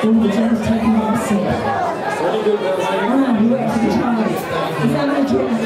Then the judge taking off sick. Wow, you actually tried. Is that my?